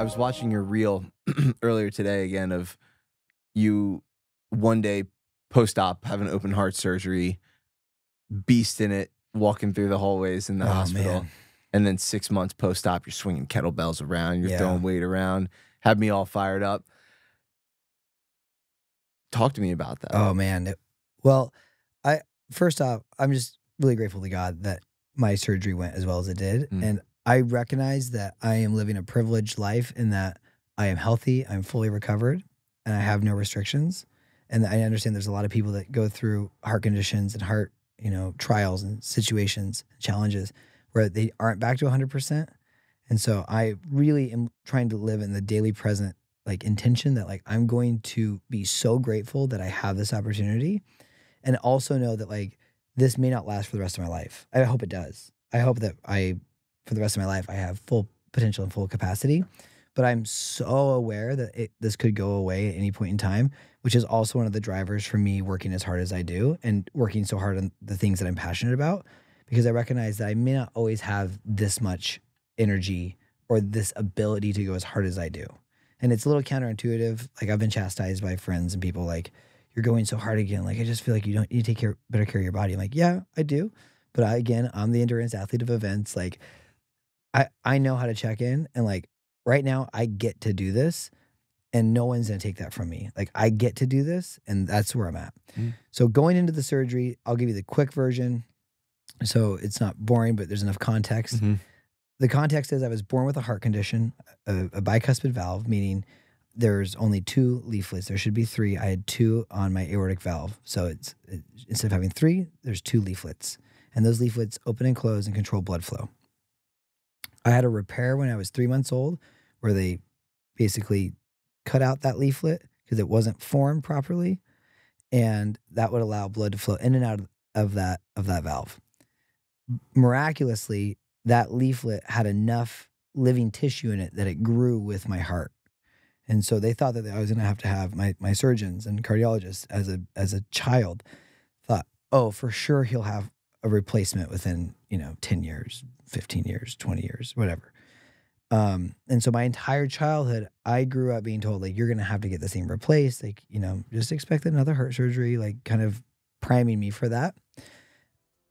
I was watching your reel earlier today again of you one day post op having open heart surgery, beast in it, walking through the hallways in the Oh, hospital, man. and then six months post op, you're swinging kettlebells around, you're Yeah. throwing weight around, had me all fired up. Talk to me about that. Oh man. Well, I first off, I'm just really grateful to God that my surgery went as well as it did. Mm. And I recognize that I am living a privileged life in that I am healthy, I'm fully recovered, and I have no restrictions. And I understand there's a lot of people that go through heart conditions and heart, you know, trials and situations, challenges where they aren't back to 100%. And so I really am trying to live in the daily present like intention that like I'm going to be so grateful that I have this opportunity and also know that like this may not last for the rest of my life. I hope it does. I hope that I for the rest of my life I have full potential and full capacity. But I'm so aware that it, this could go away at any point in time, which is also one of the drivers for me working as hard as I do and working so hard on the things that I'm passionate about because I recognize that I may not always have this much energy or this ability to go as hard as I do. And it's a little counterintuitive. Like I've been chastised by friends and people like, you're going so hard again. Like I just feel like you don't you take care better care of your body. I'm like, yeah, I do. But I again, I'm the endurance athlete of events. Like I I know how to check in and like right now I get to do this and no one's gonna take that from me. Like I get to do this and that's where I'm at. Mm. So going into the surgery, I'll give you the quick version. So it's not boring, but there's enough context. Mhm. The context is I was born with a heart condition, a, a bicuspid valve, meaning there's only two leaflets. There should be three. I had two on my aortic valve. So it's it, instead of having three, there's two leaflets. And those leaflets open and close and control blood flow. I had a repair when I was three months old where they basically cut out that leaflet because it wasn't formed properly. And that would allow blood to flow in and out of, that of that valve. Miraculously, that leaflet had enough living tissue in it that it grew with my heart. And so they thought that I was going to have to have my my surgeons and cardiologists as a as a child thought, "Oh, for sure he'll have a replacement within, you know, 10 years, 15 years, 20 years, whatever." Um, and so my entire childhood, I grew up being told like you're gonna have to get this thing replaced. Like, you know, just expect another heart surgery, like kind of priming me for that.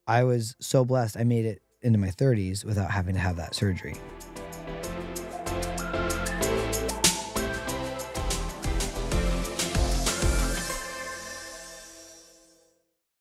I was so blessed I made it into my 30s without having to have that surgery.